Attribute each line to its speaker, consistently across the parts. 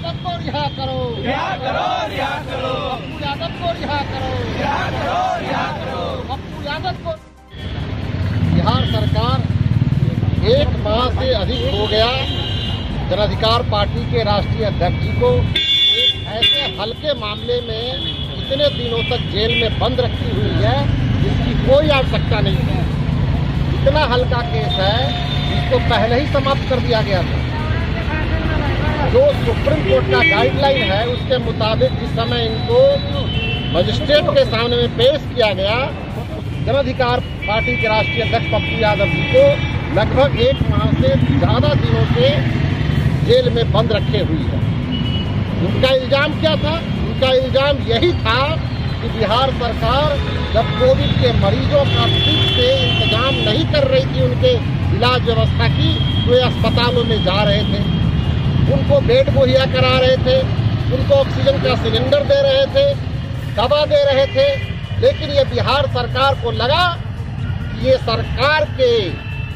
Speaker 1: यादव को रिहा करो। रिहा करो रिहा करो। पप्पू यादव को रिहा करो। रिहा करो रिहा करो। पप्पू यादव को बिहार सरकार एक माह से अधिक हो गया जनाधिकार पार्टी के राष्ट्रीय अध्यक्ष जी को। एक ऐसे हल्के मामले में इतने दिनों तक जेल में बंद रखी हुई है जिसकी कोई आवश्यकता नहीं है। इतना हल्का केस है इसको पहले ही समाप्त कर दिया गया था। जो सुप्रीम कोर्ट का गाइडलाइन है, उसके मुताबिक जिस समय इनको मजिस्ट्रेट के सामने में पेश किया गया जन अधिकार पार्टी के राष्ट्रीय अध्यक्ष पप्पू यादव जी को लगभग एक माह से ज़्यादा दिनों से जेल में बंद रखे हुई है। उनका इल्ज़ाम क्या था? उनका इल्ज़ाम यही था कि बिहार सरकार जब कोविड के मरीजों का ठीक से इंतज़ाम नहीं कर रही थी, उनके इलाज व्यवस्था की तो अस्पतालों में जा रहे थे। उनको बेड मुहैया करा रहे थे, उनको ऑक्सीजन का सिलेंडर दे रहे थे, दवा दे रहे थे, लेकिन ये बिहार सरकार को लगा कि ये सरकार के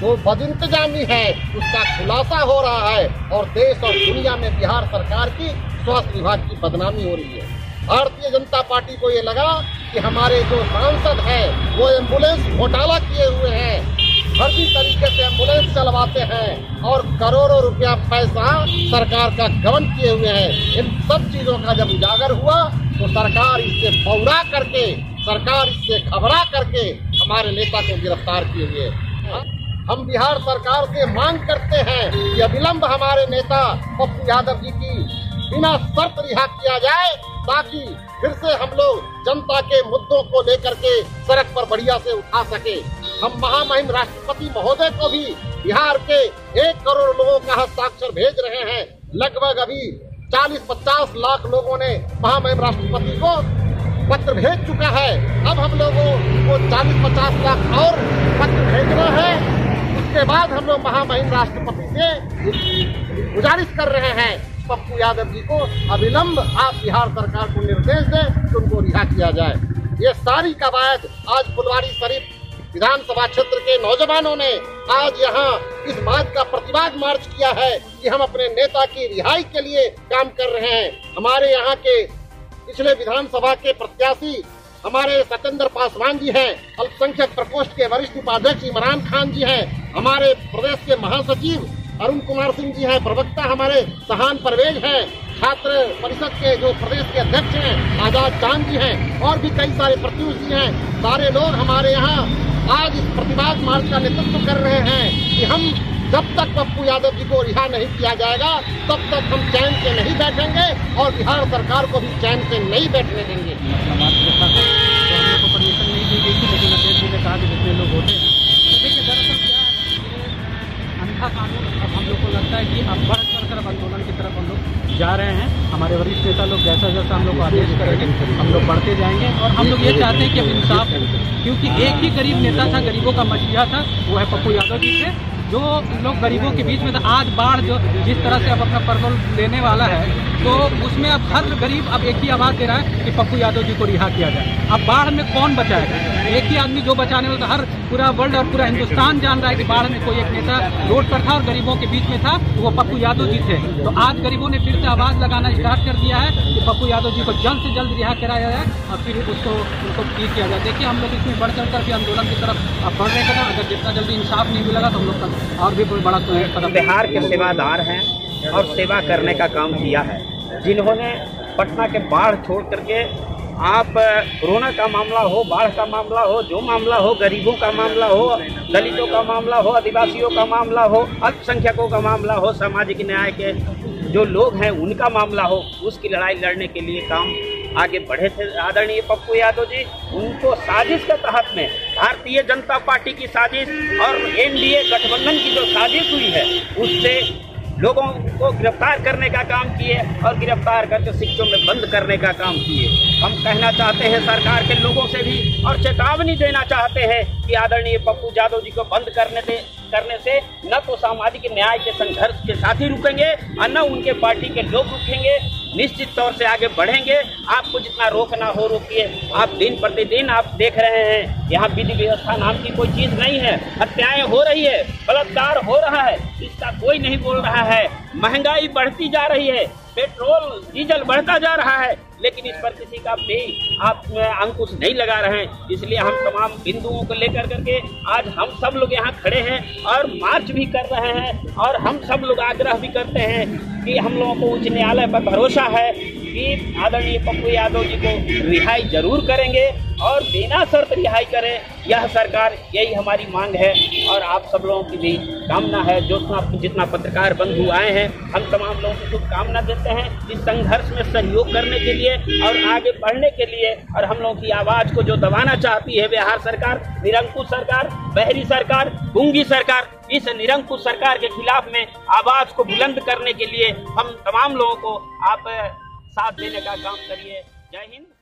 Speaker 1: जो बदइंतजामी है, उसका खुलासा हो रहा है और देश और दुनिया में बिहार सरकार की स्वास्थ्य विभाग की बदनामी हो रही है। भारतीय जनता पार्टी को ये लगा कि हमारे जो सांसद हैं, वो एंबुलेंस घोटाला किए हुए हैं। फर्जी तरीके से एंबुलेंस चलवाते हैं और करोड़ों रुपया पैसा सरकार का गबन किए हुए हैं। इन सब चीज़ों का जब उजागर हुआ तो सरकार इससे बौरा करके, सरकार इससे घबरा करके हमारे नेता को गिरफ़्तार किए हुए हम बिहार सरकार से मांग करते हैं कि अविलंब हमारे नेता पप्पू यादव जी की बिना शर्त रिहा किया जाए, ताकि फिर से हम लोग जनता के मुद्दों को लेकर के सड़क पर बढ़िया से उठा सके। हम महामहिम राष्ट्रपति महोदय को भी बिहार के एक करोड़ लोगों का हस्ताक्षर भेज रहे हैं। लगभग अभी 40-50 लाख लोगों ने महामहिम राष्ट्रपति को पत्र भेज चुका है। अब हम लोगों को 40-50 लाख और पत्र भेजना है। उसके बाद हम लोग महामहिम राष्ट्रपति से गुजारिश कर रहे हैं। पप्पू यादव जी को अविलंब आप बिहार सरकार को निर्देश दें कि उनको रिहा किया जाए। ये सारी कवायद आज फुलवारी शरीफ विधानसभा क्षेत्र के नौजवानों ने आज यहाँ इस बात का प्रतिवाद मार्च किया है कि हम अपने नेता की रिहाई के लिए काम कर रहे हैं। हमारे यहाँ के पिछले विधानसभा के प्रत्याशी, हमारे सत्येंद्र पासवान जी हैं, अल्पसंख्यक प्रकोष्ठ के वरिष्ठ उपाध्यक्ष इमरान खान जी हैं, हमारे प्रदेश के महासचिव अरुण कुमार सिंह जी हैं, प्रवक्ता हमारे सहान परवेज हैं, छात्र परिषद के जो प्रदेश के अध्यक्ष हैं, आज़ाद चाँद जी हैं, और भी कई सारे प्रत्युष जी हैं। सारे लोग हमारे यहाँ आज मार्ग का नेतृत्व कर रहे हैं कि हम जब तक पप्पू यादव जी को रिहा नहीं किया जाएगा, तब तक हम चैन से नहीं बैठेंगे और बिहार सरकार को भी चैन से नहीं बैठने देंगे
Speaker 2: परमिशन नहीं दी गई थी लेकिन अध्यक्ष जी ने कहा कि जितने लोग होते हैं देखिए दरअसल क्या है ये अंधा कानून अब हम लोग को लगता है कि अब बढ़ चढ़ कर अब आंदोलन की तरफ़ हम लोग जा रहे हैं हमारे वरिष्ठ नेता लोग जैसा जैसा हम लोग आदेश करेंगे हम लोग बढ़ते जाएँगे और हम लोग ये चाहते हैं कि अब इंसाफ क्योंकि एक ही गरीब नेता था, गरीबों का मसीहा था, वो है पप्पू यादव जी थे जो लोग गरीबों के बीच में था, आज बाढ़ जो जिस तरह से अब अपना परवल लेने वाला है तो उसमें अब हर गरीब अब एक ही आवाज़ दे रहा है कि पप्पू यादव जी को रिहा किया जाए। अब बाढ़ में कौन बचाएगा? एक ही आदमी जो बचाने वाला था, हर पूरा वर्ल्ड और पूरा हिंदुस्तान जान रहा है कि बाढ़ में कोई एक नेता रोड पर था और गरीबों के बीच में था तो वो पप्पू यादव जी थे। तो आज गरीबों ने फिर से आवाज़ लगाना स्टार्ट कर दिया है कि पप्पू यादव जी को जल्द से जल्द रिहा कराया जाए और फिर उसको, उनको ठीक किया जाए। देखिए, हम लोग इसमें बढ़ चढ़ कर भी आंदोलन की तरफ़ अब बढ़ रहे हैं। अगर जितना जल्दी इंसाफ नहीं मिलेगा तो हम लोग और भी कोई बड़ा
Speaker 3: बिहार के सेवादार हैं और सेवा करने का काम किया है। जिन्होंने पटना के बाढ़ छोड़ करके आप, कोरोना का मामला हो, बाढ़ का मामला हो, जो मामला हो, गरीबों का मामला हो, दलितों का मामला हो, आदिवासियों का मामला हो, अल्पसंख्यकों का मामला हो, सामाजिक न्याय के जो लोग हैं, उनका मामला हो, उसकी लड़ाई लड़ने के लिए काम आगे बढ़े थे। आदरणीय पप्पू यादव जी, उनको साजिश के तहत में भारतीय जनता पार्टी की साजिश और एनडीए गठबंधन की जो साजिश हुई है, उससे लोगों को गिरफ़्तार करने का काम किए और गिरफ़्तार करके शिक्षों में बंद करने का काम किए। हम कहना चाहते हैं सरकार के लोगों से भी और चेतावनी देना चाहते हैं कि आदरणीय पप्पू यादव जी को बंद करने से करने से न तो सामाजिक न्याय के संघर्ष के साथ ही रुकेंगे और न उनके पार्टी के लोग रुकेंगे। निश्चित तौर से आगे बढ़ेंगे। आपको जितना रोकना हो, रोकिए। आप दिन प्रतिदिन आप देख रहे हैं। यहाँ विधि व्यवस्था नाम की कोई चीज़ नहीं है। हत्याएँ हो रही है, बलात्कार हो रहा है। इसका कोई नहीं बोल रहा है। महँगाई बढ़ती जा रही है। पेट्रोल, डीजल बढ़ता जा रहा है, लेकिन इस पर किसी का भी आप अंकुश नहीं लगा रहे हैं। इसलिए हम तमाम बिंदुओं को लेकर करके आज हम सब लोग यहाँ खड़े हैं और मार्च भी कर रहे हैं और हम सब लोग आग्रह भी करते हैं कि हम लोगों को उच्च न्यायालय पर भरोसा है कि आदरणीय पप्पू यादव जी को रिहाई ज़रूर करेंगे और बिना शर्त रिहाई करें, यह सरकार, यही हमारी मांग है। और आप सब लोगों की भी कामना है, जो जितना पत्रकार बंधु आए हैं, हम तमाम लोगों को शुभकामना देते हैं इस संघर्ष में सहयोग करने के लिए और आगे बढ़ने के लिए। और हम लोगों की आवाज़ को जो दबाना चाहती है बिहार सरकार, निरंकुश सरकार, बहरी सरकार, गुंगी सरकार, इस निरंकुश सरकार के खिलाफ में आवाज़ को बुलंद करने के लिए हम तमाम लोगों को आप साथ देने का काम करिए। जय हिंद।